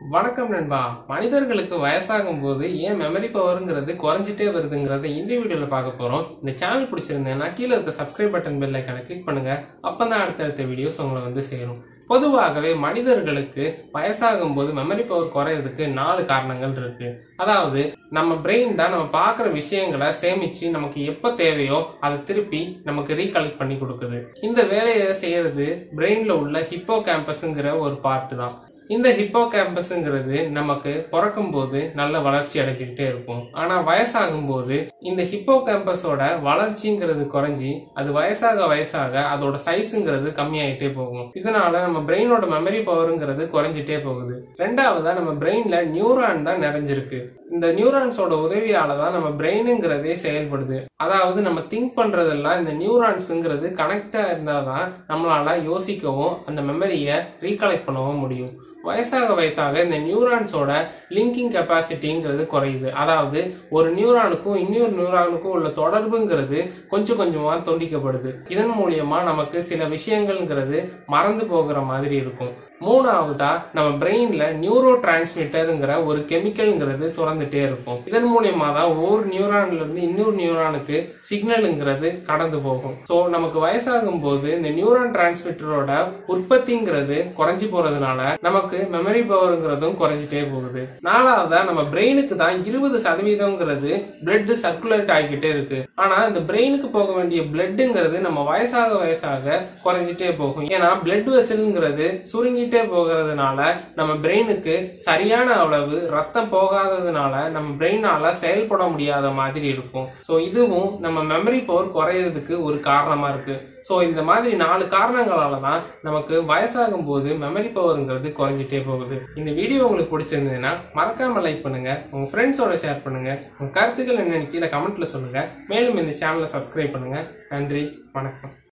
வணக்கம் நண்பா. மனிதர்களுக்கு வயசாகும் போது ஏன் மெமரி பவருங்கிறது குறைஞ்சிட்டே வருதுங்கிறத இந்த வீடியோல பார்க்க போறோம். இந்த சேனல் பிடிச்சிருந்தேன்னா கீழே இருக்க சப்ஸ்கிரைப் பட்டன் பெல் ஐக்கான கிளிக் பண்ணுங்க. அப்பதான் அடுத்தடுத்த வீடியோஸ் உங்களை வந்து சேரும். பொதுவாகவே மனிதர்களுக்கு வயசாகும் போது மெமரி பவர் குறையறதுக்கு நாலு காரணங்கள் இருக்கு. அதாவது நம்ம பிரெயின் தான் நம்ம பார்க்குற விஷயங்களை சேமிச்சு நமக்கு எப்போ தேவையோ அதை திருப்பி நமக்கு ரீகலெக்ட் பண்ணி கொடுக்குது. இந்த வேலையை செய்யறது பிரெயின்ல உள்ள ஹிப்போ கேம்பஸ்ங்கிற ஒரு பார்ட் தான். இந்த ஹிப்போ கேம்பஸ்ங்கிறது நமக்கு பிறக்கும் போது நல்ல வளர்ச்சி அடைஞ்சுக்கிட்டே இருக்கும். ஆனா வயசாகும் போது இந்த ஹிப்போ கேம்பஸோட வளர்ச்சிங்கிறது குறைஞ்சி அது வயசாக வயசாக அதோட சைஸுங்கிறது கம்மியாயிட்டே போகும். இதனால நம்ம பிரெயினோட மெமரி பவருங்கிறது குறைஞ்சிட்டே போகுது. ரெண்டாவதா நம்ம பிரெயின்ல நியூரான் தான் நிறைஞ்சிருக்கு. இந்த நியூரான்ஸோட உதவியால தான் நம்ம பிரெயினுங்கிறதே செயல்படுது. அதாவது நம்ம திங்க் பண்றதெல்லாம் இந்த நியூரான்ஸுங்கிறது கனெக்டா இருந்தாதான் நம்மளால யோசிக்கவும் அந்த மெமரியை ரீகலெக்ட் பண்ணவும் முடியும். வயசாக வயசாக இந்த நியூரான்ஸோட லிங்கிங் கெப்பாசிட்டிங்கிறது குறையுது. அதாவது ஒரு நியூரானுக்கும் இன்னொரு நியூரானுக்கும் உள்ள தொடர்புங்கிறது கொஞ்சம் கொஞ்சமாக துண்டிக்கப்படுது. இதன் மூலியமா நமக்கு சில விஷயங்கள்ங்கிறது மறந்து போகிற மாதிரி இருக்கும். மூணாவதா நம்ம பிரெயின்ல நியூரோ டிரான்ஸ்மிட்டருங்கிற ஒரு கெமிக்கல்ங்கிறது சுரந்துட்டே இருக்கும். இதன் மூலியமா தான் ஒவ்வொரு நியூரான்ல இருந்து இன்னொரு நியூரானுக்கு சிக்னலுங்கிறது கடந்து போகும். ஸோ நமக்கு வயசாகும் போது இந்த நியூரான் டிரான்ஸ்மிட்டரோட உற்பத்திங்கிறது குறைஞ்சி போறதுனால நமக்கு மெமரி பவருங்கிறதும் குறைஞ்சிட்டே போகுது. நாலாவதா நம்ம பிரெயினுக்கு தான் இருபது சதவீதம்ங்கிறது பிளட் சர்க்குலேட் ஆகிக்கிட்டே இருக்கு. ஆனா இந்த பிரெயினுக்கு போக வேண்டிய பிளட்டுங்கிறது நம்ம வயசாக வயசாக குறைஞ்சிட்டே போகும். ஏன்னா பிளட் வெசல்ங்கிறது சுருங்கிட்டே போகிறதுனால நம்ம பிரெயினுக்கு சரியான அளவு ரத்தம் போகாததுனால நம்ம பிரெயினால செயல்பட முடியாத மாதிரி இருக்கும். ஸோ இதுவும் நம்ம மெமரி பவர் குறையிறதுக்கு ஒரு காரணமா இருக்கு. ஸோ இந்த மாதிரி நாலு காரணங்களால தான் நமக்கு வயசாகும் போது மெமரி பவருங்கிறது குறைஞ்சிட்டே போகுது. இந்த வீடியோ உங்களுக்கு பிடிச்சிருந்ததுன்னா மறக்காம லைக் பண்ணுங்க. உங்க ஃப்ரெண்ட்ஸோட ஷேர் பண்ணுங்க. உங்க கருத்துக்கள் என்னன்னு கீழே கமெண்ட்ல சொல்லுங்க. மேலும் இந்த சேனலை சப்ஸ்கிரைப் பண்ணுங்க. நன்றி வணக்கம்.